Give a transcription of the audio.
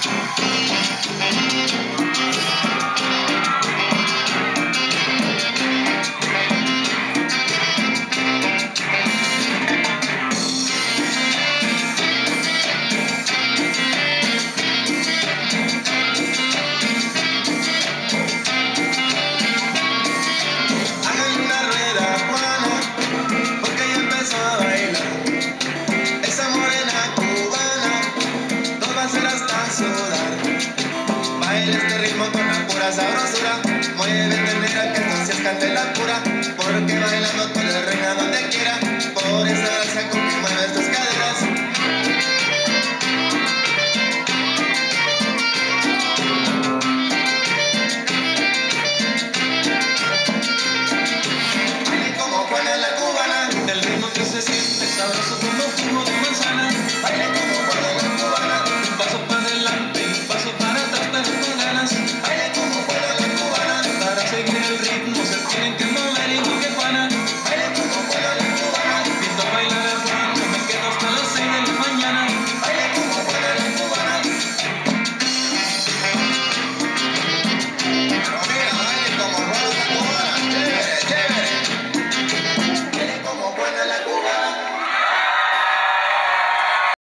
Jones. Baila este ritmo con la pura sabrosura. Muévete negra que entonces cante la pura Porque bailando tú eres reina donde quiera. Por esa gracia con que mueves tus caderas. Baila como Juana la cubana. El ritmo que se siente sabroso como jugo de manzana.